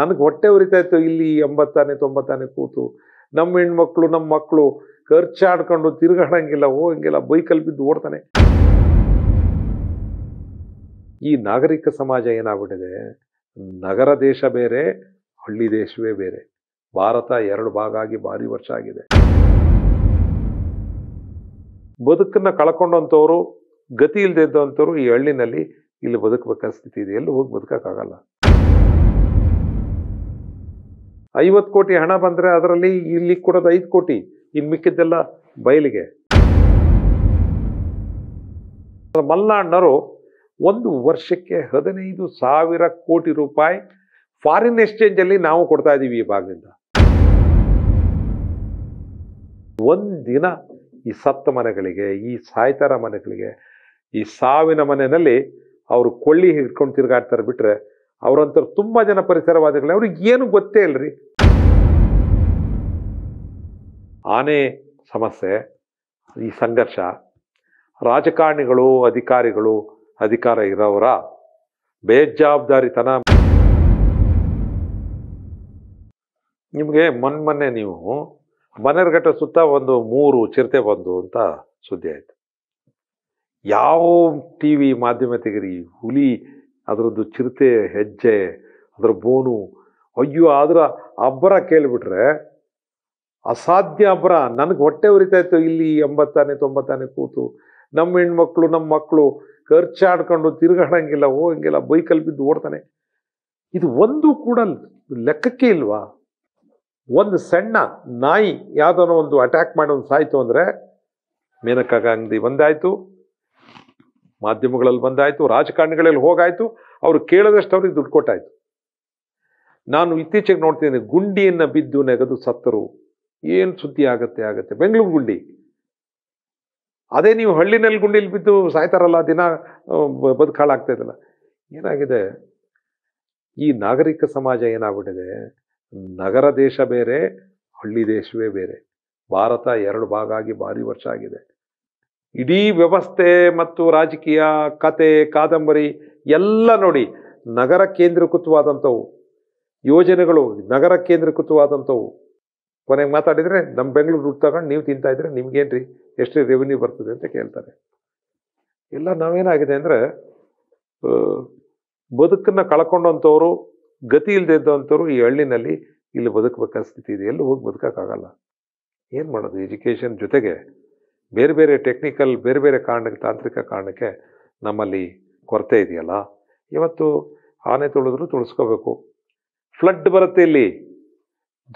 ನನಗೆ ಹೊಟ್ಟೆ ಉರಿತಾ ಇತ್ತು ಇಲ್ಲಿ ಎಂಬತ್ತಾನೆ, ತೊಂಬತ್ತಾನೆ ಕೂತು. ನಮ್ಮ ಹೆಣ್ಮಕ್ಳು, ನಮ್ಮ ಮಕ್ಕಳು ಖರ್ಚಾಡ್ಕೊಂಡು ತಿರುಗಾಡಂಗಿಲ್ಲ, ಹೋಗಂಗಿಲ್ಲ, ಬೈಕಲ್ಲಿ ಬಿದ್ದು ಓಡ್ತಾನೆ. ಈ ನಾಗರಿಕ ಸಮಾಜ ಏನಾಗ್ಬಿಟ್ಟಿದೆ? ನಗರ ದೇಶ ಬೇರೆ, ಹಳ್ಳಿ ದೇಶವೇ ಬೇರೆ. ಭಾರತ ಎರಡು ಭಾಗ ಆಗಿ ಭಾರಿ ವರ್ಷ ಆಗಿದೆ. ಬದುಕನ್ನ ಕಳ್ಕೊಂಡಂಥವ್ರು, ಗತಿ ಇಲ್ದೇ ಇದ್ದಂಥವ್ರು ಈ ಹಳ್ಳಿನಲ್ಲಿ ಇಲ್ಲಿ ಬದುಕಬೇಕಾದ ಸ್ಥಿತಿ ಇದೆ. ಎಲ್ಲೂ ಹೋಗಿ ಬದುಕಕ್ಕಾಗಲ್ಲ. ಐವತ್ತು ಕೋಟಿ ಹಣ ಬಂದರೆ ಅದರಲ್ಲಿ ಇಲ್ಲಿ ಕೊಡೋದು ಐದು ಕೋಟಿ ಇನ್ನು ಮಿಕ್ಕಿದ್ದೆಲ್ಲ ಬಯಲಿಗೆ. ಮಲ್ನಾಡ್ನವರು ಒಂದು ವರ್ಷಕ್ಕೆ ಹದಿನೈದು ಸಾವಿರ ಕೋಟಿ ರೂಪಾಯಿ ಫಾರಿನ್ ಎಕ್ಸ್ಚೇಂಜಲ್ಲಿ ನಾವು ಕೊಡ್ತಾ ಇದ್ದೀವಿ ಈ ಭಾಗದಿಂದ. ಒಂದಿನ ಈ ಸತ್ತ ಮನೆಗಳಿಗೆ, ಈ ಸಾಯ್ತಾರ ಮನೆಗಳಿಗೆ, ಈ ಸಾವಿನ ಮನೆಯಲ್ಲಿ ಅವರು ಕೊಳ್ಳಿ ಹಿಡ್ಕೊಂಡು ತಿರುಗಾಡ್ತಾರೆ ಬಿಟ್ಟರೆ ಅವರಂತರು ತುಂಬ ಜನ ಪರಿಸರವಾದಿಗಳು, ಅವ್ರಿಗೆ ಏನು ಗೊತ್ತೇ ಇಲ್ರಿ. ಆನೆ ಸಮಸ್ಯೆ, ಈ ಸಂಘರ್ಷ. ರಾಜಕಾರಣಿಗಳು, ಅಧಿಕಾರಿಗಳು, ಅಧಿಕಾರ ಇರೋವರ ಬೇಜವಾಬ್ದಾರಿತನ. ನಿಮಗೆ ಮೊನ್ನೆ ನೀವು ಮನೆರ್ಘಟ್ಟ ಸುತ್ತ ಒಂದು ಮೂರು ಚಿರತೆ ಬಂದು ಅಂತ ಸುದ್ದಿ ಆಯಿತು. ಯಾವ ಟಿ ವಿ ಮಾಧ್ಯಮ ತೆಗೀರಿ ಹುಲಿ, ಅದರದ್ದು ಚಿರತೆ, ಹೆಜ್ಜೆ, ಅದರ ಬೋನು, ಅಯ್ಯೋ ಅದರ ಅಬ್ಬರ ಕೇಳಿಬಿಟ್ರೆ ಅಸಾಧ್ಯ ಅಬ್ರ, ನನಗೆ ಹೊಟ್ಟೆ ಉರಿತಾ ಇತ್ತು ಇಲ್ಲಿ ಎಂಬತ್ತಾನೆ, ತೊಂಬತ್ತಾನೆ ಕೂತು. ನಮ್ಮ ಹೆಣ್ಮಕ್ಳು ನಮ್ಮ ಮಕ್ಕಳು ಖರ್ಚಾಡ್ಕೊಂಡು ತಿರುಗಾಡಂಗಿಲ್ಲ, ಹೋಗಂಗಿಲ್ಲ ಬೈಕಲ್ಲಿ ಬಿದ್ದು ಓಡ್ತಾನೆ. ಇದು ಒಂದು ಕೂಡ ಲೆಕ್ಕಕ್ಕೆ ಇಲ್ವಾ? ಒಂದು ಸಣ್ಣ ನಾಯಿ ಯಾವುದೋ ಒಂದು ಅಟ್ಯಾಕ್ ಮಾಡಿ ಒಂದು ಸಾಯ್ತು ಅಂದರೆ ಮೇನಕಾ ಒಂದಾಯಿತು ಮಾಧ್ಯಮಗಳಲ್ಲಿ ಬಂದಾಯಿತು, ರಾಜಕಾರಣಿಗಳಲ್ಲಿ ಹೋಗಾಯ್ತು, ಅವರು ಕೇಳದಷ್ಟು ಅವ್ರಿಗೆ ದುಡ್ಡು ಕೊಟ್ಟಾಯಿತು. ನಾನು ಇತ್ತೀಚೆಗೆ ನೋಡ್ತೀನಿ, ಗುಂಡಿಯನ್ನು ಬಿದ್ದು ನೆಗೆದು ಸತ್ತರು. ಏನು ಸುದ್ದಿ ಆಗತ್ತೆ ಆಗತ್ತೆ. ಬೆಂಗಳೂರು ಗುಂಡಿ. ಅದೇ ನೀವು ಹಳ್ಳಿನಲ್ಲಿ ಗುಂಡಿಲಿ ಬಿದ್ದು ಸಾಯ್ತಾರಲ್ಲ ದಿನ ಬದುಕಾಳಾಗ್ತಾ ಇದಲ್ಲ. ಏನಾಗಿದೆ? ಈ ನಾಗರಿಕ ಸಮಾಜ ಏನಾಗ್ಬಿಟ್ಟಿದೆ? ನಗರ ದೇಶ ಬೇರೆ, ಹಳ್ಳಿ ದೇಶವೇ ಬೇರೆ. ಭಾರತ ಎರಡು ಭಾಗ ಆಗಿ ಭಾರಿ ವರ್ಷ ಆಗಿದೆ. ಇಡೀ ವ್ಯವಸ್ಥೆ ಮತ್ತು ರಾಜಕೀಯ, ಕತೆ, ಕಾದಂಬರಿ ಎಲ್ಲ ನೋಡಿ ನಗರ ಕೇಂದ್ರೀಕೃತವಾದಂಥವು. ಯೋಜನೆಗಳು ನಗರ ಕೇಂದ್ರೀಕೃತವಾದಂಥವು. ಕೊನೆಗೆ ಮಾತಾಡಿದರೆ ನಮ್ಮ ಬೆಂಗಳೂರು ದುಡ್ಡು ತಗೊಂಡು ನೀವು ತಿಂತಾ ಇದ್ರೆ ನಿಮ್ಗೇನ್ರಿ? ಎಷ್ಟು ರೆವಿನ್ಯೂ ಬರ್ತದೆ ಅಂತ ಕೇಳ್ತಾರೆ. ಎಲ್ಲ ನಾವೇನಾಗಿದೆ ಅಂದರೆ ಬದುಕನ್ನು ಕಳ್ಕೊಂಡಂಥವ್ರು ಗತಿ ಇಲ್ಲದೆ ಇದ್ದಂಥವ್ರು ಈ ಹಳ್ಳಿನಲ್ಲಿ ಇಲ್ಲಿ ಬದುಕಬೇಕಾದ ಸ್ಥಿತಿ ಇದೆ. ಎಲ್ಲೂ ಹೋಗಿ ಬದುಕೋಕ್ಕಾಗಲ್ಲ. ಏನು ಮಾಡೋದು? ಎಜುಕೇಷನ್ ಜೊತೆಗೆ ಬೇರೆ ಬೇರೆ ಟೆಕ್ನಿಕಲ್ ಬೇರೆ ಬೇರೆ ಕಾರಣಕ್ಕೆ, ತಾಂತ್ರಿಕ ಕಾರಣಕ್ಕೆ ನಮ್ಮಲ್ಲಿ ಕೊರತೆ ಇದೆಯಲ್ಲ? ಇವತ್ತು ಆನೆ ತುಳಿದ್ರು ತುಳಿಸ್ಕೋಬೇಕು. ಫ್ಲಡ್ ಬರುತ್ತೆ ಇಲ್ಲಿ.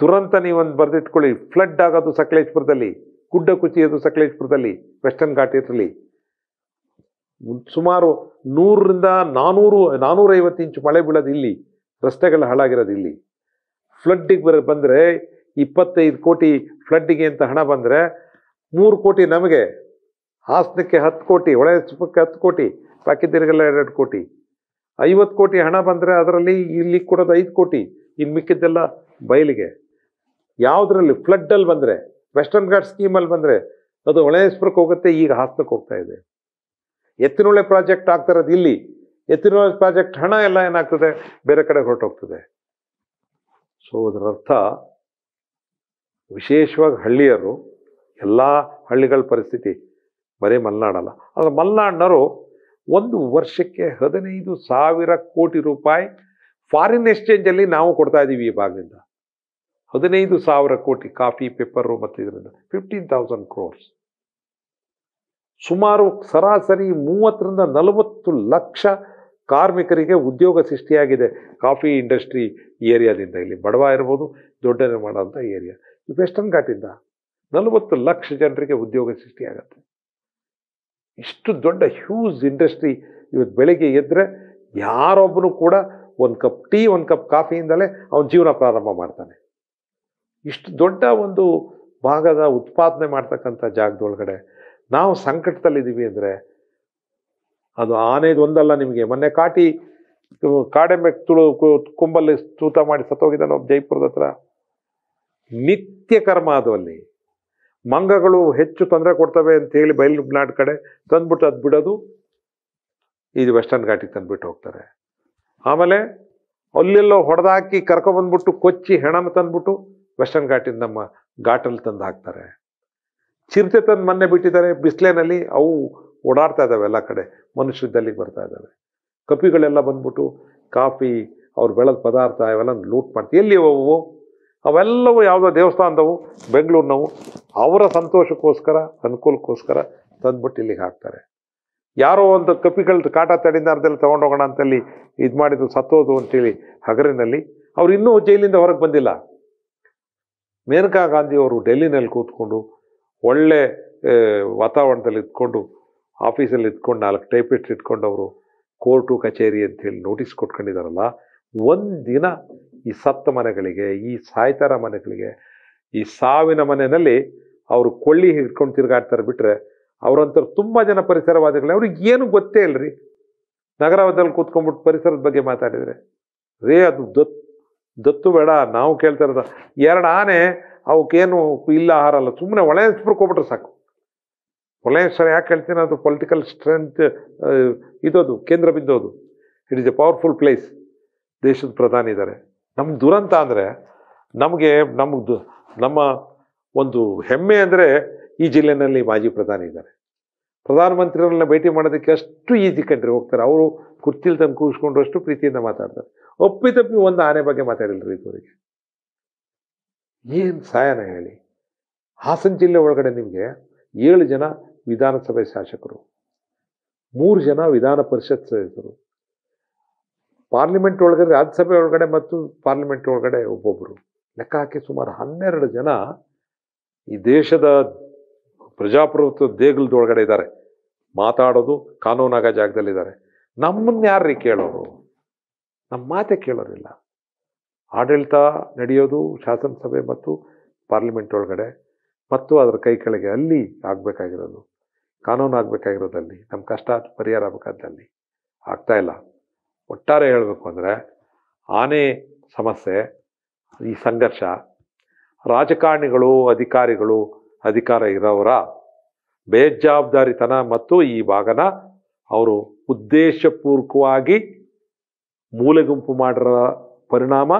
ದುರಂತ ಒಂದು ಬರೆದಿಟ್ಕೊಳ್ಳಿ. ಫ್ಲಡ್ ಆಗೋದು ಸಕಲೇಶ್ಪುರದಲ್ಲಿ, ಗುಡ್ಡ ಕುಸಿಯೋದು ಸಕಲೇಶ್ಪುರದಲ್ಲಿ ವೆಸ್ಟರ್ನ್ ಘಾಟ್ ಇರಲಿ ಸುಮಾರು ನೂರರಿಂದ ನಾನೂರು, ನಾನೂರೈವತ್ತು ಇಂಚು ಮಳೆ ಬೀಳೋದು ಇಲ್ಲಿ, ರಸ್ತೆಗಳು ಹಾಳಾಗಿರೋದು ಇಲ್ಲಿ. ಫ್ಲಡ್ಡಿಗೆ ಬರ, ಬಂದರೆ ಇಪ್ಪತ್ತೈದು ಕೋಟಿ ಫ್ಲಡ್ಡಿಗೆ ಅಂತ ಹಣ ಬಂದರೆ ಮೂರು ಕೋಟಿ ನಮಗೆ. ಹಾಸನಕ್ಕೆ ಹತ್ತು ಕೋಟಿ ಒಳ ಸುಪ್ಪಕ್ಕೆ ಹತ್ತು ಕೋಟಿ ಪಾಕಿದ್ದೀರಿಗೆಲ್ಲ ಎರಡು ಕೋಟಿ. ಐವತ್ತು ಕೋಟಿ ಹಣ ಬಂದರೆ ಅದರಲ್ಲಿ ಇಲ್ಲಿ ಕೊಡೋದು ಐದು ಕೋಟಿ. ಇನ್ನು ಮಿಕ್ಕಿದ್ದೆಲ್ಲ ಬಯಲಿಗೆ. ಯಾವುದರಲ್ಲಿ ಫ್ಲಡ್ಡಲ್ಲಿ ಬಂದರೆ ವೆಸ್ಟರ್ನ್ ಘಾಟ್ ಸ್ಕೀಮಲ್ಲಿ ಬಂದರೆ, ಅದು ಹೊಳೆಸ್ಪುರಕ್ಕೆ ಹೋಗುತ್ತೆ, ಈಗ ಹಾಸನಕ್ಕೆ ಹೋಗ್ತಾ ಇದೆ. ಎತ್ತಿನೊಳೆ ಪ್ರಾಜೆಕ್ಟ್ ಆಗ್ತಾ ಇರೋದು ಇಲ್ಲಿ. ಎತ್ತಿನೊಳೆ ಪ್ರಾಜೆಕ್ಟ್ ಹಣ ಎಲ್ಲ ಏನಾಗ್ತದೆ? ಬೇರೆ ಕಡೆ ಹೊರಟೋಗ್ತದೆ. ಸೊ ಅದರ ಅರ್ಥ ವಿಶೇಷವಾಗಿ ಹಳ್ಳಿಯರು ಎಲ್ಲ ಹಳ್ಳಿಗಳ ಪರಿಸ್ಥಿತಿ ಬರೀ ಮಲೆನಾಡಲ್ಲ. ಆದರೆ ಮಲೆನಾಡಿನವರು ಒಂದು ವರ್ಷಕ್ಕೆ ಹದಿನೈದು ಸಾವಿರ ಕೋಟಿ ರೂಪಾಯಿ ಫಾರಿನ್ ಎಕ್ಸ್ಚೇಂಜಲ್ಲಿ ನಾವು ಕೊಡ್ತಾ ಇದ್ದೀವಿ ಈ ಭಾಗದಿಂದ. ಹದಿನೈದು ಸಾವಿರ ಕೋಟಿ ಕಾಫಿ, ಪೆಪ್ಪರು ಮತ್ತು ಇದರಿಂದ ಫಿಫ್ಟೀನ್ ತೌಸಂಡ್ ಕ್ರೋರ್ಸ್ ಸುಮಾರು ಸರಾಸರಿ ಮೂವತ್ತರಿಂದ ನಲವತ್ತು ಲಕ್ಷ ಕಾರ್ಮಿಕರಿಗೆ ಉದ್ಯೋಗ ಸೃಷ್ಟಿಯಾಗಿದೆ ಕಾಫಿ ಇಂಡಸ್ಟ್ರಿ ಏರಿಯಾದಿಂದ. ಇಲ್ಲಿ ಬಡವ ಇರ್ಬೋದು, ದೊಡ್ಡ ನಿರ್ಮಾಣ ಏರಿಯಾ. ಈ ವೆಸ್ಟರ್ನ್ ಘಾಟಿಂದ ನಲವತ್ತು ಲಕ್ಷ ಜನರಿಗೆ ಉದ್ಯೋಗ ಸೃಷ್ಟಿಯಾಗತ್ತೆ. ಇಷ್ಟು ದೊಡ್ಡ ಹ್ಯೂಜ್ ಇಂಡಸ್ಟ್ರಿ ಇವತ್ತು ಬೆಳಗ್ಗೆ ಎದ್ದರೆ ಯಾರೊಬ್ಬನು ಕೂಡ ಒಂದು ಕಪ್ ಟೀ ಒಂದು ಕಪ್ ಕಾಫಿಯಿಂದಲೇ ಅವನ ಜೀವನ ಪ್ರಾರಂಭ ಮಾಡ್ತಾನೆ. ಇಷ್ಟು ದೊಡ್ಡ ಒಂದು ಭಾಗದ ಉತ್ಪಾದನೆ ಮಾಡ್ತಕ್ಕಂಥ ಜಾಗದೊಳಗಡೆ ನಾವು ಸಂಕಟದಲ್ಲಿದ್ದೀವಿ ಅಂದರೆ ಅದು ಆನೆದು ಒಂದಲ್ಲ ನಿಮಗೆ. ಮೊನ್ನೆ ಕಾಟಿ ಕಾಡೆಂಬೆ ತುಳು ಕುಂಬಲ್ಲಿ ತೂತ ಮಾಡಿ ಸತ್ತೋಗಿದ್ದಾನೆ ಒಬ್ಬ ಜೈಪುರದ ಹತ್ರ. ನಿತ್ಯ ಕರ್ಮ ಅದು ಅಲ್ಲಿ. ಮಂಗಗಳು ಹೆಚ್ಚು ತೊಂದರೆ ಕೊಡ್ತವೆ ಅಂತ ಹೇಳಿ ಬಯಲು ಕಡೆ ತಂದ್ಬಿಟ್ಟು ಅದು ಬಿಡೋದು ಇದು ವೆಸ್ಟರ್ನ್ ಘಾಟಿಗೆ ತಂದ್ಬಿಟ್ಟು ಹೋಗ್ತಾರೆ. ಆಮೇಲೆ ಅಲ್ಲೆಲ್ಲೋ ಹೊಡೆದಾಕಿ ಕರ್ಕೊಬಂದ್ಬಿಟ್ಟು ಕೊಚ್ಚಿ ಹೆಣನ ತಂದ್ಬಿಟ್ಟು ವೆಸ್ಟರ್ನ್ ಘಾಟಿಂದ ನಮ್ಮ ಘಾಟಲ್ಲಿ ತಂದು ಹಾಕ್ತಾರೆ. ಚಿರತೆ ತಂದು ಮೊನ್ನೆ ಬಿಟ್ಟಿದ್ದಾರೆ. ಬಿಸ್ಲೇನಲ್ಲಿ ಅವು ಓಡಾಡ್ತಾ ಇದ್ದಾವೆ ಎಲ್ಲ ಕಡೆ. ಮನುಷ್ಯದಲ್ಲಿಗೆ ಬರ್ತಾ ಇದ್ದಾವೆ. ಕಪಿಗಳೆಲ್ಲ ಬಂದ್ಬಿಟ್ಟು ಕಾಫಿ, ಅವ್ರು ಬೆಳೆದ ಪದಾರ್ಥ ಇವೆಲ್ಲ ಲೂಟ್ ಮಾಡ್ತೀವಿ. ಎಲ್ಲಿ ಅವು ಅವೆಲ್ಲವೂ ಯಾವುದೋ ದೇವಸ್ಥಾನದವು, ಬೆಂಗಳೂರಿನವು. ಅವರ ಸಂತೋಷಕ್ಕೋಸ್ಕರ, ಅನುಕೂಲಕ್ಕೋಸ್ಕರ ತಂದ್ಬಿಟ್ಟು ಇಲ್ಲಿಗೆ ಹಾಕ್ತಾರೆ. ಯಾರೋ ಒಂದು ಕಪಿಗಳ ಕಾಟ ತಡಿನಾರದಲ್ಲಿ ತೊಗೊಂಡೋಗೋಣ ಅಂತಲ್ಲಿ ಇದು ಮಾಡಿದ್ದು ಸತ್ತೋದು ಅಂತೇಳಿ ಹಗರಿನಲ್ಲಿ. ಅವ್ರು ಇನ್ನೂ ಜೈಲಿಂದ ಹೊರಗೆ ಬಂದಿಲ್ಲ. ಮೇನಕಾ ಗಾಂಧಿಯವರು ಡೆಲ್ಲಿನಲ್ಲಿ ಕೂತ್ಕೊಂಡು ಒಳ್ಳೆ ವಾತಾವರಣದಲ್ಲಿ ಇದ್ಕೊಂಡು, ಆಫೀಸಲ್ಲಿ ಇದ್ಕೊಂಡು, ನಾಲ್ಕು ಟೈಪಿಸ್ಟ್ ಇಟ್ಕೊಂಡು ಅವರು ಕೋರ್ಟು, ಕಚೇರಿ ಅಂತೇಳಿ ನೋಟಿಸ್ ಕೊಟ್ಕೊಂಡಿದ್ದಾರಲ್ಲ, ಒಂದಿನ ಈ ಸತ್ತ ಮನೆಗಳಿಗೆ, ಈ ಸಾಯ್ತಾರ ಮನೆಗಳಿಗೆ, ಈ ಸಾವಿನ ಮನೆಯಲ್ಲಿ ಅವರು ಕೊಳ್ಳಿ ಹಿಡ್ಕೊಂಡು ತಿರುಗಾಡ್ತಾರೆ ಬಿಟ್ಟರೆ ಅವರಂತರು ತುಂಬ ಜನ ಪರಿಸರವಾದಿಗಳೇ ಅವ್ರಿಗೆ ಏನು ಗೊತ್ತೇ ಇಲ್ರಿ. ನಗರದಲ್ಲಿ ಕೂತ್ಕೊಂಡ್ಬಿಟ್ಟು ಪರಿಸರದ ಬಗ್ಗೆ ಮಾತಾಡಿದರೆ. ರೇ, ಅದು ದತ್ ದತ್ತು ಬೇಡ, ನಾವು ಕೇಳ್ತಾ ಇರೋದ. ಎರಡು ಆನೆ, ಅವಕ್ಕೇನು ಇಲ್ಲ, ಆಹಾರ ಸುಮ್ಮನೆ ಒಳೆಸ್ಬಿಡ್ಕೊಬಿಟ್ರೆ ಸಾಕು. ಒಳೆಶ್ವರ ಯಾಕೆ ಹೇಳ್ತೀನಿ, ಅದು ಪೊಲಿಟಿಕಲ್ ಸ್ಟ್ರೆಂತ್ ಇದೋದು, ಕೇಂದ್ರ ಬಿದ್ದೋದು. It is a powerful place ದೇಶದ ಪ್ರಧಾನಿ ಇದ್ದಾರೆ. ನಮ್ಮ ದುರಂತ ಅಂದರೆ, ನಮಗೆ ನಮ್ಮದು ನಮ್ಮ ಒಂದು ಹೆಮ್ಮೆ ಅಂದರೆ ಈ ಜಿಲ್ಲೆನಲ್ಲಿ ಮಾಜಿ ಪ್ರಧಾನಿ ಇದ್ದಾರೆ. ಪ್ರಧಾನಮಂತ್ರಿಗಳನ್ನ ಭೇಟಿ ಮಾಡೋದಕ್ಕೆ ಅಷ್ಟು ಈಸಿ ಕಂಡ್ರಿ ಹೋಗ್ತಾರೆ. ಅವರು ಕುರ್ಚಿಲ್ ತಂದು ಕೂಗಿಸ್ಕೊಂಡು ಪ್ರೀತಿಯಿಂದ ಮಾತಾಡ್ತಾರೆ. ಒಪ್ಪಿ ತಪ್ಪಿ ಒಂದು ಆನೆ ಬಗ್ಗೆ ಮಾತಾಡಿಲ್ರಿ ಇದುವರೆಗೆ. ಏನು ಸಾಯನ ಹೇಳಿ. ಹಾಸನ ಜಿಲ್ಲೆ ಒಳಗಡೆ ನಿಮಗೆ ಏಳು ಜನ ವಿಧಾನಸಭೆ ಶಾಸಕರು, ಮೂರು ಜನ ವಿಧಾನ ಪರಿಷತ್ ಸದಸ್ಯರು, ಪಾರ್ಲಿಮೆಂಟ್ ಒಳಗಡೆ, ರಾಜ್ಯಸಭೆ ಒಳಗಡೆ ಮತ್ತು ಪಾರ್ಲಿಮೆಂಟ್ ಒಳಗಡೆ ಒಬ್ಬೊಬ್ಬರು ಲೆಕ್ಕ ಹಾಕಿ ಸುಮಾರು ಹನ್ನೆರಡು ಜನ ಈ ದೇಶದ ಪ್ರಜಾಪ್ರಭುತ್ವ ದೇಗುಲದೊಳಗಡೆ ಇದ್ದಾರೆ. ಮಾತಾಡೋದು ಕಾನೂನಾಗ ಜಾಗದಲ್ಲಿದ್ದಾರೆ. ನಮ್ಮನ್ನ ಯಾರ್ರೀ ಕೇಳೋರು? ನಮ್ಮ ಮಾತೆ ಕೇಳೋರಿಲ್ಲ. ಆಡಳಿತ ನಡೆಯೋದು ಶಾಸನಸಭೆ ಮತ್ತು ಪಾರ್ಲಿಮೆಂಟ್ ಒಳಗಡೆ ಮತ್ತು ಅದರ ಕೈ ಕೆಳಗೆ ಅಲ್ಲಿ ಆಗಬೇಕಾಗಿರೋದು. ಕಾನೂನು ಆಗಬೇಕಾಗಿರೋದಲ್ಲಿ ನಮ್ಮ ಕಷ್ಟ ಪರಿಹಾರ ಆಗಬೇಕಾದಲ್ಲಿ ಆಗ್ತಾಯಿಲ್ಲ ಒಟ್ಟಾರೆ ಹೇಳಬೇಕು ಅಂದರೆ ಆನೆ ಸಮಸ್ಯೆ, ಈ ಸಂಘರ್ಷ, ರಾಜಕಾರಣಿಗಳು, ಅಧಿಕಾರಿಗಳು ಅಧಿಕಾರ ಇರೋವರ ಬೇಜವಾಬ್ದಾರಿತನ ಮತ್ತು ಈ ಭಾಗನ ಅವರು ಉದ್ದೇಶಪೂರ್ವಕವಾಗಿ ಮೂಲೆಗುಂಪು ಮಾಡಿರೋ ಪರಿಣಾಮ,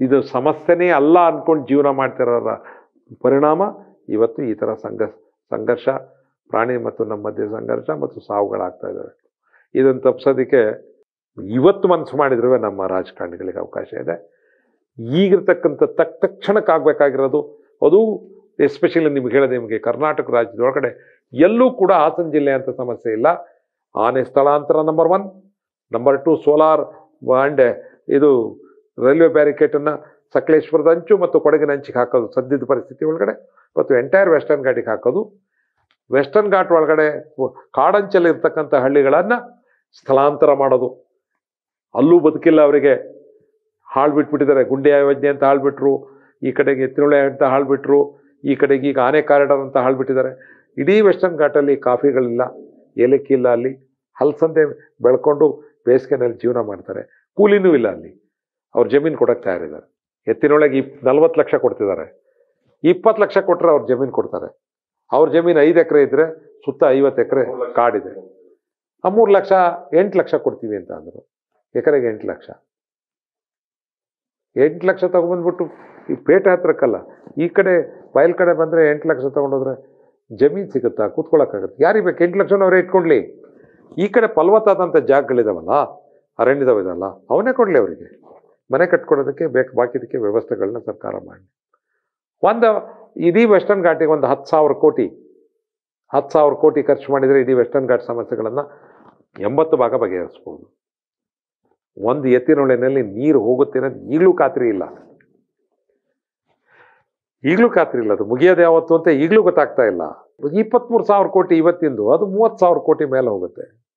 ಇದು ಸಮಸ್ಯೆನೇ ಅಲ್ಲ ಅಂದ್ಕೊಂಡು ಜೀವನ ಮಾಡ್ತಿರೋರ ಪರಿಣಾಮ, ಇವತ್ತು ಈ ಥರ ಸಂಘರ್ಷ ಸಂಘರ್ಷ, ಪ್ರಾಣಿ ಮತ್ತು ನಮ್ಮ ಮಧ್ಯೆ ಸಂಘರ್ಷ ಮತ್ತು ಸಾವುಗಳಾಗ್ತಾ ಇದ್ದಾವೆ. ಇದನ್ನು ತಪ್ಪಿಸೋದಕ್ಕೆ ಇವತ್ತು ಮನಸ್ಸು ಮಾಡಿದ್ರೂ ನಮ್ಮ ರಾಜಕಾರಣಿಗಳಿಗೆ ಅವಕಾಶ ಇದೆ. ಈಗಿರ್ತಕ್ಕಂಥ ತಕ್ ತಕ್ಷಣಕ್ಕಾಗಬೇಕಾಗಿರೋದು ಅದು ಎಸ್ಪೆಷಲಿ ನಿಮ್ಗೆ ಹೇಳಿದೆ ನಿಮಗೆ ಕರ್ನಾಟಕ ರಾಜ್ಯದೊಳಗಡೆ ಎಲ್ಲೂ ಕೂಡ ಹಾಸನ ಜಿಲ್ಲೆ ಅಂತ ಸಮಸ್ಯೆ ಇಲ್ಲ. ಆನೆ ಸ್ಥಳಾಂತರ number one number two solar and ಇದು ರೈಲ್ವೆ ಬ್ಯಾರಿಕೇಟನ್ನು ಸಕಲೇಶ್ವರದ ಅಂಚು ಮತ್ತು ಕೊಡಗಿನ ಅಂಚಿಗೆ ಹಾಕೋದು ಸದ್ಯದ ಪರಿಸ್ಥಿತಿ ಒಳಗಡೆ ಮತ್ತು ಎಂಟೈರ್ ವೆಸ್ಟರ್ನ್ ಘಾಟಿಗೆ ಹಾಕೋದು. ವೆಸ್ಟರ್ನ್ ಘಾಟ್ ಒಳಗಡೆ ಕಾಡಂಚಲ್ಲಿ ಇರ್ತಕ್ಕಂಥ ಹಳ್ಳಿಗಳನ್ನು ಸ್ಥಳಾಂತರ ಮಾಡೋದು. ಅಲ್ಲೂ ಬದುಕಿಲ್ಲ ಅವರಿಗೆ. ಹಾಳು ಬಿಟ್ಬಿಟ್ಟಿದ್ದಾರೆ ಗುಂಡಿ ಯೋಜನೆ ಅಂತ ಹಾಳು ಬಿಟ್ಟರು ಈ ಕಡೆಗೆ ಎತ್ತಿನೊಳೆ ಅಂತ ಹಾಳ್ಬಿಟ್ರು. ಈ ಕಡೆಗೆ ಈಗ ಆನೆ ಕಾರಿಡಾರ್ ಅಂತ ಹಾಳ್ಬಿಟ್ಟಿದ್ದಾರೆ. ಇಡೀ ವೆಸ್ಟರ್ನ್ ಘಾಟಲ್ಲಿ ಕಾಫಿಗಳಿಲ್ಲ, ಏಲಕ್ಕಿ ಇಲ್ಲ ಅಲ್ಲಿ. ಹಲಸಂದೆ ಬೆಳ್ಕೊಂಡು ಬೇಸಿಗೆನಲ್ಲಿ ಜೀವನ ಮಾಡ್ತಾರೆ. ಕೂಲಿನೂ ಇಲ್ಲ ಅಲ್ಲಿ. ಅವ್ರು ಜಮೀನು ಕೊಡೋಕ್ಕೆ ತಯಾರಿದ್ದಾರೆ. ಎತ್ತಿನೊಳಗೆ ಇಪ್, ನಲ್ವತ್ತು ಲಕ್ಷ ಕೊಡ್ತಿದ್ದಾರೆ. ಇಪ್ಪತ್ತು ಲಕ್ಷ ಕೊಟ್ಟರೆ ಅವ್ರು ಜಮೀನು ಕೊಡ್ತಾರೆ. ಅವ್ರ ಜಮೀನು ಐದು ಎಕರೆ ಇದ್ದರೆ ಸುತ್ತ ಐವತ್ತು ಎಕರೆ ಕಾಡಿದೆ. ಆ ಮೂರು ಲಕ್ಷ, ಎಂಟು ಲಕ್ಷ ಕೊಡ್ತೀವಿ ಅಂತ ಅಂದರು. ಎಕರೆಗೆ ಎಂಟು ಲಕ್ಷ. ಎಂಟು ಲಕ್ಷ ತಗೊಂಬಂದ್ಬಿಟ್ಟು ಈ ಪೇಟೆ ಹತ್ರಕ್ಕಲ್ಲ, ಈ ಕಡೆ ಬಯಲ್ ಕಡೆ ಬಂದರೆ ಎಂಟು ಲಕ್ಷ ತೊಗೊಂಡೋದ್ರೆ ಜಮೀನು ಸಿಗುತ್ತಾ? ಕೂತ್ಕೊಳ್ಳೋಕ್ಕಾಗತ್ತೆ ಯಾರಿಗೆ ಬೇಕು? ಎಂಟು ಲಕ್ಷನೂ ಅವರೇ ಇಟ್ಕೊಳ್ಳಿ ಈ ಕಡೆ ಫಲವತ್ತಾದಂಥ ಜಾಗಗಳಿದಾವಲ್ಲ ಅರಣ್ಯದವಿದಲ್ಲ ಅವನೇ ಕೊಡಲಿ ಅವರಿಗೆ. ಮನೆ ಕಟ್ಕೊಡೋದಕ್ಕೆ ಬೇಕು ಬಾಕಿದಕ್ಕೆ ವ್ಯವಸ್ಥೆಗಳನ್ನ ಸರ್ಕಾರ ಮಾಡಿ ಒಂದು, ಇಡೀ ವೆಸ್ಟರ್ನ್ ಘಾಟಿಗೆ ಒಂದು ಹತ್ತು ಸಾವಿರ ಕೋಟಿ, ಹತ್ತು ಸಾವಿರ ಕೋಟಿ ಖರ್ಚು ಮಾಡಿದರೆ ಇಡೀ ವೆಸ್ಟರ್ನ್ ಘಾಟ್ ಸಮಸ್ಯೆಗಳನ್ನು ಎಂಬತ್ತು ಭಾಗ ಬಗೆಹರಿಸ್ಬೋದು. ಒಂದು ಎತ್ತಿನೊಳೆನಲ್ಲಿ ನೀರು ಹೋಗುತ್ತೆ ಅನ್ನೋದು ಈಗಲೂ ಖಾತ್ರಿ ಇಲ್ಲ. ಈಗಲೂ ಖಾತ್ರಿ ಇಲ್ಲ ಅದು. ಮುಗಿಯೋದು ಯಾವತ್ತು ಅಂತ ಈಗಲೂ ಗೊತ್ತಾಗ್ತಾ ಇಲ್ಲ. ಇಪ್ಪತ್ತ್ಮೂರು ಸಾವಿರ ಕೋಟಿ ಇವತ್ತಿಂದು, ಅದು ಮೂವತ್ತು ಸಾವಿರ ಕೋಟಿ ಮೇಲೆ ಹೋಗುತ್ತೆ.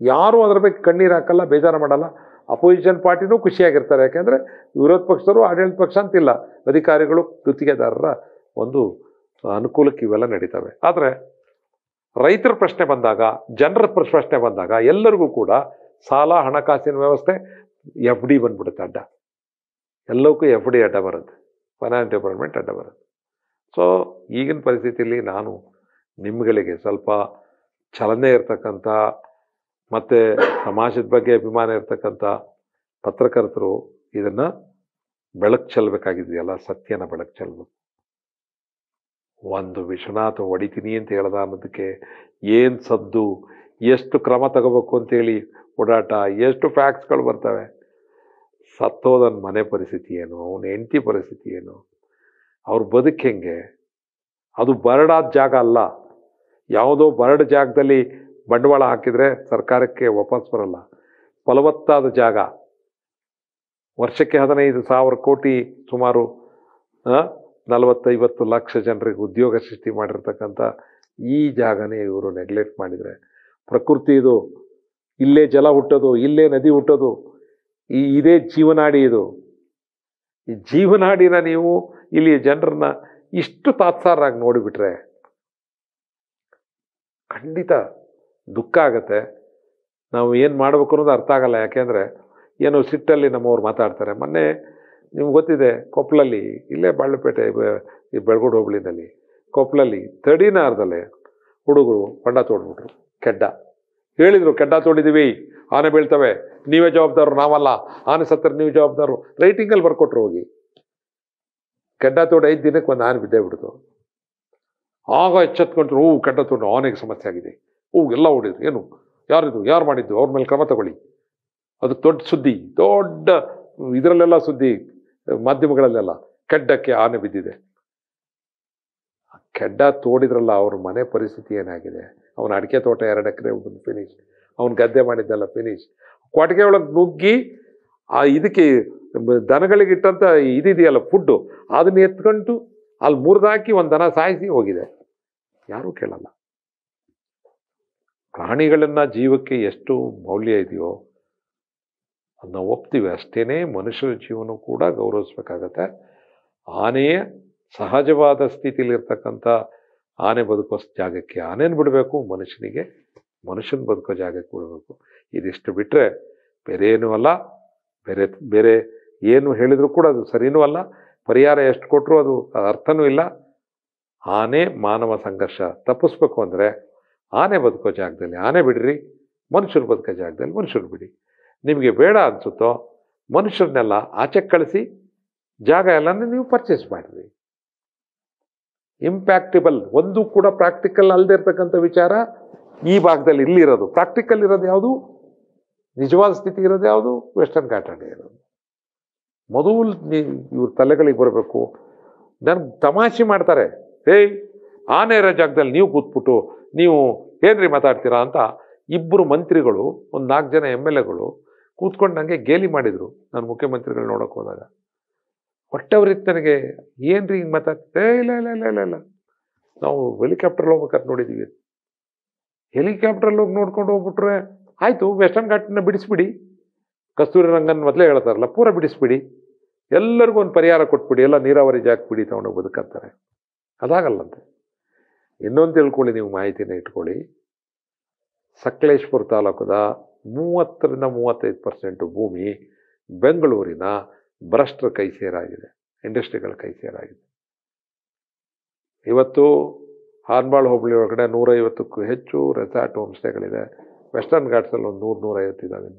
ಯಾರೂ ಅದ್ರ ಬಗ್ಗೆ ಕಣ್ಣೀರು ಹಾಕಲ್ಲ, ಬೇಜಾರು ಮಾಡಲ್ಲ. ಅಪೋಸಿಷನ್ ಪಾರ್ಟಿನೂ ಖುಷಿಯಾಗಿರ್ತಾರೆ. ಯಾಕೆಂದರೆ ವಿರೋಧ ಪಕ್ಷದವರು ಆಡಳಿತ ಪಕ್ಷ ಅಂತಿಲ್ಲ. ಅಧಿಕಾರಿಗಳು ಗುತ್ತಿಗೆದಾರರ ಒಂದು ಅನುಕೂಲಕ್ಕೆ ಇವೆಲ್ಲ ನಡೀತವೆ. ಆದರೆ ರೈತರ ಪ್ರಶ್ನೆ ಬಂದಾಗ, ಜನರ ಪ್ರ- ಪ್ರಶ್ನೆ ಬಂದಾಗ ಎಲ್ಲರಿಗೂ ಕೂಡ ಸಾಲ ಹಣಕಾಸಿನ ವ್ಯವಸ್ಥೆ, ಎಫ್ ಡಿ ಬಂದ್ಬಿಡುತ್ತೆ ಅಡ್ಡ. ಎಲ್ಲವಕ್ಕೂ ಎಫ್ ಡಿ ಅಡ್ಡ ಬರುತ್ತೆ. ಫೈನಾನ್ಸ್ ಡಿಪಾರ್ಟ್ಮೆಂಟ್ ಅಡ್ಡ ಬರುತ್ತೆ. ಸೊ ಈಗಿನ ಪರಿಸ್ಥಿತಿಯಲ್ಲಿ ನಾನು ನಿಮ್ಗಳಿಗೆ ಸ್ವಲ್ಪ ಚಲನೆ ಇರ್ತಕ್ಕಂಥ ಮತ್ತು ಸಮಾಜದ ಬಗ್ಗೆ ಅಭಿಮಾನ ಇರ್ತಕ್ಕಂಥ ಪತ್ರಕರ್ತರು ಇದನ್ನು ಬೆಳಕು ಚೆಲ್ಲಬೇಕಾಗಿದೆಯಲ್ಲ ಸತ್ಯನ ಬೆಳಕು ಚೆಲ್ಲಬೇಕು ಒಂದು ವಿಶ್ವನಾಥ, ಹೊಡಿತೀನಿ ಅಂತ ಹೇಳ್ದ ಅನ್ನೋದಕ್ಕೆ ಏನು ಸದ್ದು? ಎಷ್ಟು ಕ್ರಮ ತಗೋಬೇಕು ಅಂತೇಳಿ ಓಡಾಟ, ಎಷ್ಟು ಫ್ಯಾಕ್ಟ್ಸ್ಗಳು ಬರ್ತವೆ. ಸತ್ತೋದನ ಮನೆ ಪರಿಸ್ಥಿತಿ ಏನು? ಅವನ ಹೆಂಡತಿ ಪರಿಸ್ಥಿತಿ ಏನು? ಅವ್ರ ಬದುಕು ಹೆಂಗೆ? ಅದು ಬರಡಾದ ಜಾಗ ಅಲ್ಲ. ಯಾವುದೋ ಬರಡ್ ಜಾಗದಲ್ಲಿ ಬಂಡವಾಳ ಹಾಕಿದರೆ ಸರ್ಕಾರಕ್ಕೆ ವಾಪಸ್ ಬರಲ್ಲ. ಫಲವತ್ತಾದ ಜಾಗ. ವರ್ಷಕ್ಕೆ ಹದಿನೈದು ಸಾವಿರ ಕೋಟಿ ಸುಮಾರು ನಲವತ್ತೈವತ್ತು ಲಕ್ಷ ಜನರಿಗೆ ಉದ್ಯೋಗ ಸೃಷ್ಟಿ ಮಾಡಿರ್ತಕ್ಕಂಥ ಈ ಜಾಗನೇ ಇವರು ನೆಗ್ಲೆಕ್ಟ್ ಮಾಡಿದರೆ. ಪ್ರಕೃತಿ ಇದು. ಇಲ್ಲೇ ಜಲ ಹುಟ್ಟೋದು, ಇಲ್ಲೇ ನದಿ ಹುಟ್ಟೋದು, ಈ ಇದೇ ಜೀವನಾಡಿ ಇದು. ಈ ಜೀವನಾಡಿನ ನೀವು ಇಲ್ಲಿ ಜನರನ್ನ ಇಷ್ಟು ತಾತ್ಸಾರಾಗಿ ನೋಡಿಬಿಟ್ರೆ ಖಂಡಿತ ದುಃಖ ಆಗತ್ತೆ. ನಾವು ಏನು ಮಾಡಬೇಕು ಅನ್ನೋದು ಅರ್ಥ ಆಗಲ್ಲ. ಯಾಕೆಂದರೆ ಏನೋ ಸಿಟ್ಟಲ್ಲಿ ನಮ್ಮವ್ರು ಮಾತಾಡ್ತಾರೆ. ಮೊನ್ನೆ ನಿಮ್ಗೆ ಗೊತ್ತಿದೆ ಕೊಪ್ಪಳಲ್ಲಿ ಇಲ್ಲೇ ಬಾಳ್ಪೇಟೆ ಈ ಬೆಳಗೋಡು ಹೋಬಳಿನಲ್ಲಿ ಕೊಪ್ಪಳಲ್ಲಿ ತಡಿನಾರ್ದಲ್ಲೇ ಹುಡುಗರು ಬಂಡ ತೋಡ್ಬಿಟ್ರು. ಕೆಡ್ಡ. ಹೇಳಿದರು, ಕೆಡ್ಡ ತೋಡಿದ್ದೀವಿ ಆನೆ ಬೀಳ್ತವೆ, ನೀವೇ ಜವಾಬ್ದಾರು ನಾವಲ್ಲ, ಆನೆ ಸತ್ತರೆ ನೀವು ಜವಾಬ್ದಾರು ರೈಟಿಂಗಲ್ಲಿ ಬರ್ಕೊಟ್ರು ಹೋಗಿ. ಕೆಡ್ಡ ತೋಡಿ ಐದು ದಿನಕ್ಕೆ ಒಂದು ಆನೆ ಬಿದ್ದೇ ಬಿಡ್ತು. ಆಗ ಎಚ್ಚೆತ್ಕೊಂಡ್ರು ಹೂ ಕೆಡ್ಡ ತೋಡು ಆನೆಗೆ ಸಮಸ್ಯೆ ಆಗಿದೆ. ಹೂ ಎಲ್ಲ ಓಡಿದ್ರು ಏನು? ಯಾರಿದು ಯಾರು ಮಾಡಿದ್ದು? ಅವ್ರ ಮೇಲೆ ಕ್ರಮ ತಗೊಳ್ಳಿ. ಅದು ದೊಡ್ಡ ಸುದ್ದಿ, ದೊಡ್ಡ ಇದರಲ್ಲೆಲ್ಲ ಸುದ್ದಿ, ಮಾಧ್ಯಮಗಳಲ್ಲೆಲ್ಲ. ಕೆಡ್ಡಕ್ಕೆ ಆನೆ ಬಿದ್ದಿದೆ. ಕೆಡ್ಡ ತೋಡಿದ್ರಲ್ಲ, ಅವ್ರ ಮನೆ ಪರಿಸ್ಥಿತಿ ಏನಾಗಿದೆ? ಅವನ ಅಡಿಕೆ ತೋಟ ಎರಡು ಎಕರೆ ಒಂದು ಫಿನಿಶ್ ಅವನ ಗದ್ದೆ ಮಾಡಿದ್ದಲ್ಲ ಫಿನಿಶ್ ಕೊಟ್ಟಿಗೆ ಒಳಗೆ ನುಗ್ಗಿ, ಆ ಇದಕ್ಕೆ ದನಗಳಿಗೆ ಇಟ್ಟಂಥ ಇದಿದೆಯಲ್ಲ ಫುಡ್ಡು ಅದನ್ನ ಎತ್ಕೊಂಡು ಅಲ್ಲಿ ಮುರಿದಾಕಿ ಒಂದು ದನ ಸಾಯಿಸಿ ಹೋಗಿದೆ. ಯಾರೂ ಕೇಳಲ್ಲ. ಪ್ರಾಣಿಗಳನ್ನ ಜೀವಕ್ಕೆ ಎಷ್ಟು ಮೌಲ್ಯ ಇದೆಯೋ ಅದನ್ನ ಒಪ್ತೀವಿ. ಅಷ್ಟೇನೆ ಮನುಷ್ಯರ ಜೀವನ ಕೂಡ ಗೌರವಿಸ್ಬೇಕಾಗತ್ತೆ. ಆನೆಯ ಸಹಜವಾದ ಸ್ಥಿತಿಲಿರ್ತಕ್ಕಂಥ ಆನೆ ಬದುಕೋ ಜಾಗಕ್ಕೆ ಆನೆನ ಬಿಡಬೇಕು, ಮನುಷ್ಯನಿಗೆ ಮನುಷ್ಯನ ಬದುಕೋ ಜಾಗಕ್ಕೆ ಬಿಡಬೇಕು. ಇದಿಷ್ಟು ಬಿಟ್ಟರೆ ಬೇರೆ ಏನೂ ಅಲ್ಲ. ಬೇರೆ ಬೇರೆ ಏನು ಹೇಳಿದರೂ ಕೂಡ ಅದು ಸರಿನೂ ಅಲ್ಲ. ಪರಿಹಾರ ಎಷ್ಟು ಕೊಟ್ಟರೂ ಅದು ಅರ್ಥನೂ ಇಲ್ಲ. ಆನೆ ಮಾನವ ಸಂಘರ್ಷ ತಪ್ಪಿಸ್ಬೇಕು ಅಂದರೆ ಆನೆ ಬದುಕೋ ಜಾಗದಲ್ಲಿ ಆನೆ ಬಿಡ್ರಿ, ಮನುಷ್ಯರು ಬದುಕೋ ಜಾಗದಲ್ಲಿ ಮನುಷ್ಯರು ಬಿಡಿ. ನಿಮಗೆ ಬೇಡ ಅನಿಸುತ್ತೋ ಮನುಷ್ಯರನ್ನೆಲ್ಲ ಆಚೆ ಕಳಿಸಿ ಜಾಗ ಎಲ್ಲನೂ ನೀವು ಪರ್ಚೇಸ್ ಮಾಡಿರಿ. ಇಂಪ್ಯಾಕ್ಟಿಬಲ್ ಒಂದು ಕೂಡ ಪ್ರಾಕ್ಟಿಕಲ್ ಅಲ್ಲದೆ ಇರ್ತಕ್ಕಂಥ ವಿಚಾರ ಈ ಭಾಗದಲ್ಲಿ ಇಲ್ಲಿರೋದು ಪ್ರಾಕ್ಟಿಕಲ್ ಇರೋದು ಯಾವುದು? ನಿಜವಾದ ಸ್ಥಿತಿ ಇರೋದು ಯಾವುದು? ವೆಸ್ಟರ್ನ್ ಘಾಟನೆ ಇರೋದು. ಮೊದಲು ಇವ್ರ ತಲೆಗಳಿಗೆ ಬರಬೇಕು. ನನ್ಗೆ ತಮಾಷೆ ಮಾಡ್ತಾರೆ. ಏಯ್, ಆನೆ ಇರೋ ಜಾಗದಲ್ಲಿ ನೀವು ಕೂತ್ಬಿಟ್ಟು ನೀವು ಏನ್ರಿ ಮಾತಾಡ್ತೀರಾ ಅಂತ ಇಬ್ಬರು ಮಂತ್ರಿಗಳು, ಒಂದು ನಾಲ್ಕು ಜನ ಎಂ ಎಲ್ ಎಗಳು ಕೂತ್ಕೊಂಡು ನನಗೆ ಗೇಲಿ ಮಾಡಿದರು. ನಾನು ಮುಖ್ಯಮಂತ್ರಿಗಳು ನೋಡೋಕೆ ಹೋದಾಗ. ಹೊಟ್ಟೆವ್ರಿತ್ತು ನನಗೆ ಏನ್ರಿ ಹಿಂಗೆ ಮಾತಾಡ್ತೇ ಇಲ್ಲ ಇಲ್ಲ ಇಲ್ಲ ಇಲ್ಲ ಇಲ್ಲ. ನಾವು ಹೆಲಿಕಾಪ್ಟ್ರಲ್ಲಿ ಹೋಗ್ಬೇಕಾದ್ರೆ ನೋಡಿದ್ದೀವಿ ಹೆಲಿಕಾಪ್ಟ್ರಲ್ಲಿ ಹೋಗಿ ನೋಡ್ಕೊಂಡು ಹೋಗ್ಬಿಟ್ರೆ ಆಯಿತು ವೆಸ್ಟರ್ನ್ ಘಾಟನ್ನ ಬಿಡಿಸ್ಬಿಡಿ. ಕಸ್ತೂರಿ ರಂಗನ್ ಮೊದಲೇ ಹೇಳ್ತಾರಲ್ಲ, ಪೂರ ಬಿಡಿಸ್ಬಿಡಿ. ಎಲ್ಲರಿಗೂ ಒಂದು ಪರಿಹಾರ ಕೊಟ್ಬಿಡಿ, ಎಲ್ಲ ನೀರಾವರಿ ಜಾಗ ಬಿಡಿ ತಗೊಂಡೋಗಿ ಬದುಕಂತಾರೆ. ಅದಾಗಲ್ಲಂತೆ. ಇನ್ನೊಂದು ತಿಳ್ಕೊಳ್ಳಿ ನೀವು ಮಾಹಿತಿನ ಇಟ್ಕೊಳ್ಳಿ. ಸಕಲೇಶ್ಪುರ ತಾಲೂಕದ ಮೂವತ್ತರಿಂದ ಮೂವತ್ತೈದು ಪರ್ಸೆಂಟು ಭೂಮಿ ಬೆಂಗಳೂರಿನ ಭ್ರಷ್ಟರ ಕೈ ಸೇರಾಗಿದೆ, ಇಂಡಸ್ಟ್ರಿಗಳ ಕೈ ಸೇರಾಗಿದೆ. ಇವತ್ತು ಹಾರ್ಬಾಳ್ ಹೋಬಳಿ ಒಳಗಡೆ ನೂರೈವತ್ತಕ್ಕೂ ಹೆಚ್ಚು ರೆಸಾರ್ಟ್ ಹೋಮ್ ಸ್ಟೇಗಳಿದೆ ವೆಸ್ಟರ್ನ್ ಘಾಟ್ಸಲ್ಲಿ ಒಂದು ನೂರು, ನೂರೈವತ್ತು ಇದ್ದಾವೆ.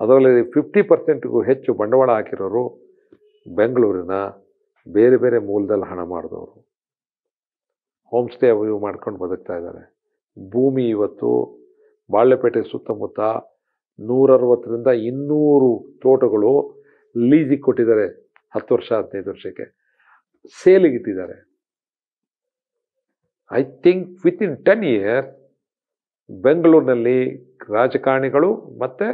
ಅದರಲ್ಲಿ ಫಿಫ್ಟಿ ಪರ್ಸೆಂಟ್ಗೂ ಹೆಚ್ಚು ಬಂಡವಾಳ ಹಾಕಿರೋರು ಬೆಂಗಳೂರಿನ ಬೇರೆ ಬೇರೆ ಮೂಲದಲ್ಲಿ ಹಣ ಮಾಡಿದವರು. ಹೋಮ್ ಸ್ಟೇ ಅವು ಮಾಡ್ಕೊಂಡು ಬದುಕ್ತಾ ಇದ್ದಾರೆ. ಭೂಮಿ ಇವತ್ತು ಬಾಳೆಪೇಟೆ ಸುತ್ತಮುತ್ತ ನೂರರವತ್ತರಿಂದ ಇನ್ನೂರು ತೋಟಗಳು ಲೀಸಿಗೆ ಕೊಟ್ಟಿದ್ದಾರೆ ಹತ್ತು ವರ್ಷ, ಹದಿನೈದು ವರ್ಷಕ್ಕೆ. ಸೇಲಿಗೆ ಇಟ್ಟಿದ್ದಾರೆ. I think within ten year ಬೆಂಗಳೂರಿನಲ್ಲಿ ರಾಜಕಾರಣಿಗಳು ಮತ್ತು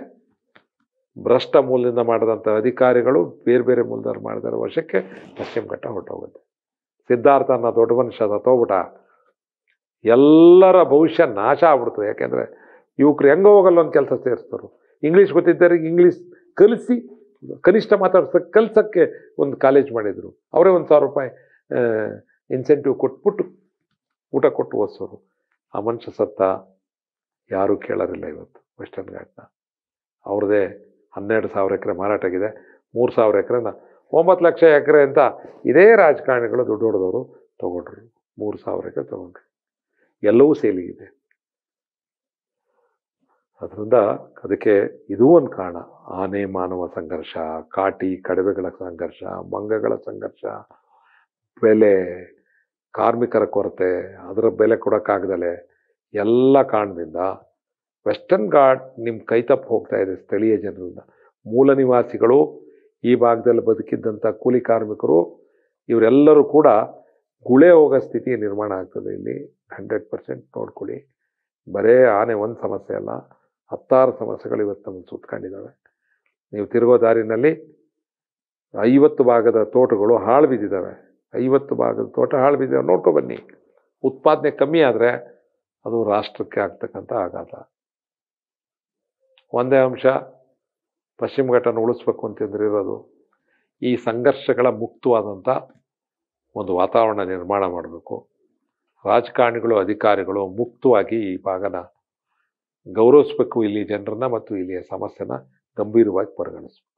ಭ್ರಷ್ಟ ಮೂಲದಿಂದ ಮಾಡಿದಂಥ ಅಧಿಕಾರಿಗಳು ಬೇರೆ ಬೇರೆ ಮೂಲದವ್ರು ಮಾಡಿದಾರೆ ವರ್ಷಕ್ಕೆ ಪಶ್ಚಿಮ ಘಟ್ಟ ಹೊರಟೋಗುತ್ತೆ. ಸಿದ್ಧಾರ್ಥ ಅನ್ನೋ ದೊಡ್ಡ ಮನುಷ್ಯ ಸತ್ತೋಗ್ಬಿಟ್ಟ ಎಲ್ಲರ ಭವಿಷ್ಯ ನಾಶ ಆಗ್ಬಿಡ್ತು ಯಾಕೆಂದರೆ ಯುವಕರು ಹೆಂಗೋ ಹೋಗಲ್ಲ, ಒಂದು ಕೆಲಸ ಸೇರಿಸ್ತಾರೆ. ಇಂಗ್ಲೀಷ್ ಗೊತ್ತಿದ್ದವರಿಗೆ ಇಂಗ್ಲೀಷ್ ಕಲಿಸಿ ಕನಿಷ್ಠ ಮಾತಾಡ್ಸೋಕ್ಕೆ ಕಲ್ಸೋಕ್ಕೆ ಒಂದು ಕಾಲೇಜ್ ಮಾಡಿದರು. ಅವರೇ ಒಂದು ಸಾವಿರ ರೂಪಾಯಿ ಇನ್ಸೆಂಟಿವ್ ಕೊಟ್ಬಿಟ್ಟು ಊಟ ಕೊಟ್ಟು ಓದಿಸೋರು. ಆ ಮನುಷ್ಯ ಸತ್ತ, ಯಾರೂ ಕೇಳೋರಿಲ್ಲ ಇವತ್ತು ವೆಸ್ಟರ್ನ್ ಘಾಟ್ನ ಅವ್ರದ್ದೇ ಹನ್ನೆರಡು ಸಾವಿರ ಎಕರೆ ಮಾರಾಟ ಆಗಿದೆ. ಮೂರು ಸಾವಿರ ಎಕರೆನ ಒಂಬತ್ತು ಲಕ್ಷ ಎಕರೆ ಅಂತ ಇದೇ ರಾಜಕಾರಣಿಗಳು ದುಡ್ಡು ಹೊಡೆದವರು ತೊಗೊಂಡ್ರು. ಮೂರು ಸಾವಿರ ಎಕರೆ ತೊಗೊಂಡ್ರು. ಎಲ್ಲವೂ ಸೇಲಿಗಿದೆ. ಅದರಿಂದ ಅದಕ್ಕೆ ಇದೂ ಒಂದು ಕಾರಣ. ಆನೆ, ಮಾನವ ಸಂಘರ್ಷ, ಕಾಟಿ ಕಡವೆಗಳ ಸಂಘರ್ಷ, ಮಂಗಗಳ ಸಂಘರ್ಷ, ಬೆಲೆ, ಕಾರ್ಮಿಕರ ಕೊರತೆ, ಅದರ ಬೆಲೆ ಕೊಡೋಕ್ಕಾಗ್ದಲೆ ಎಲ್ಲ ಕಾರಣದಿಂದ ವೆಸ್ಟರ್ನ್ ಘಾಟ್ ನಿಮ್ಮ ಕೈತಪ್ಪು ಹೋಗ್ತಾ ಇದೆ ಸ್ಥಳೀಯ ಜನರಿಂದ. ಮೂಲ ನಿವಾಸಿಗಳು ಈ ಭಾಗದಲ್ಲಿ ಬದುಕಿದ್ದಂಥ ಕೂಲಿ ಕಾರ್ಮಿಕರು, ಇವರೆಲ್ಲರೂ ಕೂಡ ಗುಳೆ ಹೋಗೋ ಸ್ಥಿತಿ ನಿರ್ಮಾಣ ಆಗ್ತದೆ ಇಲ್ಲಿ. ಹಂಡ್ರೆಡ್ ಪರ್ಸೆಂಟ್ ನೋಡ್ಕೊಳ್ಳಿ. ಬರೇ ಆನೆ ಒಂದು ಸಮಸ್ಯೆ ಅಲ್ಲ. ಹತ್ತಾರು ಸಮಸ್ಯೆಗಳು ಇವತ್ತು ನಮಗೆ ಸುತ್ಕೊಂಡಿದ್ದಾವೆ. ನೀವು ತಿರುಗೋ ದಾರಿನಲ್ಲಿ ಐವತ್ತು ಭಾಗದ ತೋಟಗಳು ಹಾಳು ಬಿದ್ದಿದ್ದಾವೆ. ಐವತ್ತು ಭಾಗದ ತೋಟ ಹಾಳು ಬಿದ್ದಿದ್ದಾವೆ. ನೋಡ್ಕೊ ಬನ್ನಿ. ಉತ್ಪಾದನೆ ಕಮ್ಮಿ ಆದರೆ ಅದು ರಾಷ್ಟ್ರಕ್ಕೆ ಆಗ್ತಕ್ಕಂಥ ಆಘಾತ. ಒಂದೇ ಅಂಶ, ಪಶ್ಚಿಮ ಘಟ್ಟನ ಉಳಿಸ್ಬೇಕು ಅಂತಂದ್ರೆ ಇರೋದು ಈ ಸಂಘರ್ಷಗಳ ಮುಕ್ತವಾದಂಥ ಒಂದು ವಾತಾವರಣ ನಿರ್ಮಾಣ ಮಾಡಬೇಕು. ರಾಜಕಾರಣಿಗಳು, ಅಧಿಕಾರಿಗಳು ಮುಕ್ತವಾಗಿ ಈ ಭಾಗನ ಗೌರವಿಸ್ಬೇಕು ಇಲ್ಲಿ ಜನರನ್ನ ಮತ್ತು ಇಲ್ಲಿಯ ಸಮಸ್ಯೆನ ಗಂಭೀರವಾಗಿ ಪರಿಗಣಿಸ್ಬೇಕು.